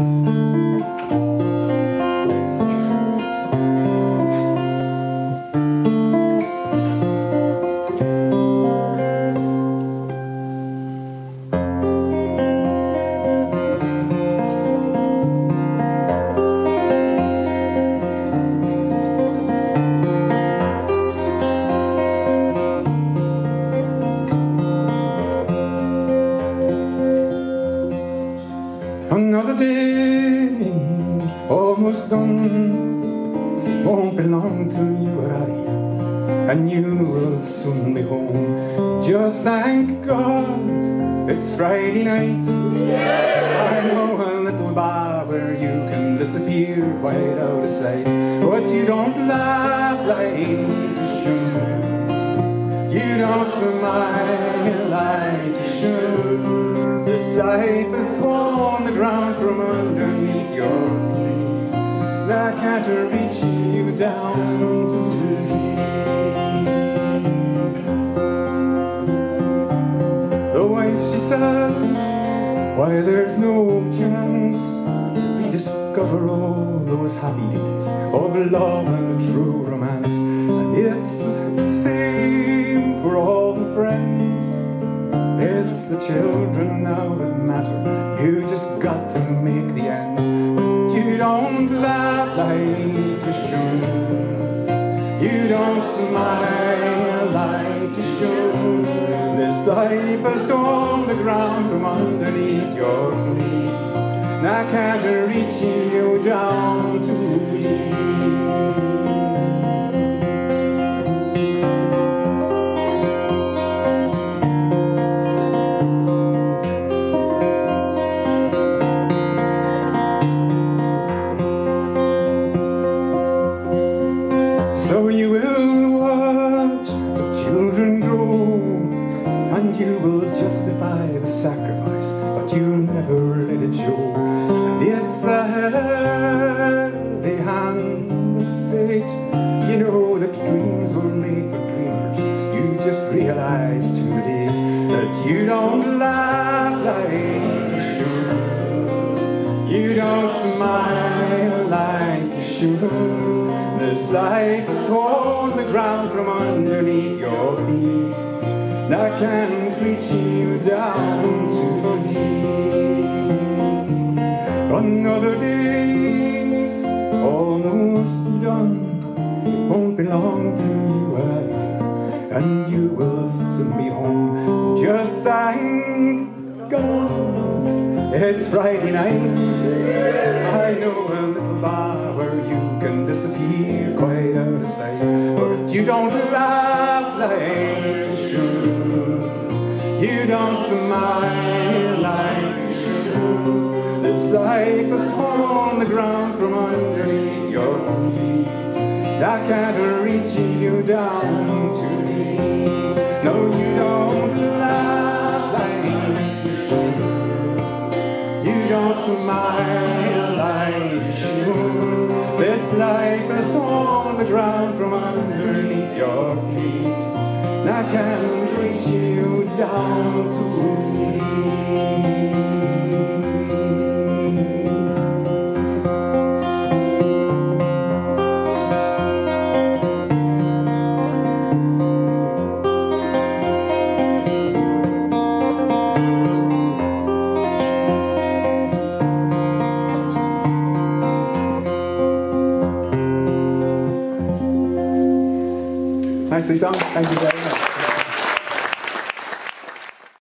Another almost done, won't belong to you I, and you will soon be home. Just thank God it's Friday night. I know a little bar where you can disappear right out of sight, but you don't laugh like you should. You don't smile like you should. This life has torn the ground from underneath your feet. The wife she says, why there's no chance to rediscover all those happy days of love and true romance. And it's the same for all the friends. It's the children now that matter. You just got to make the ends. You don't laugh like you should. You don't smile like you should. This life has torn the ground from underneath your feet. And I can't reach you down too So you will watch. The children grow And you will justify the sacrifice But you'll never let it show. And it's the hand of fate. You know that dreams were made for dreamers. You just realize too late That you don't laugh like you should. You don't smile like you should this life has torn the ground from underneath your feet. And I can't reach you down too deep Another day, almost done. It won't be long till you arrive And you will soon be home. Just thank God It's Friday night. I know a little bar quite out of sight. But you don't laugh like you should. You don't smile like you should. This life has torn the ground from underneath your feet. I can't reach you down too deep No, you don't laugh like you should. You don't smile this life has torn the ground from underneath your feet. And I can't reach you down too Nicely sung. Thank you.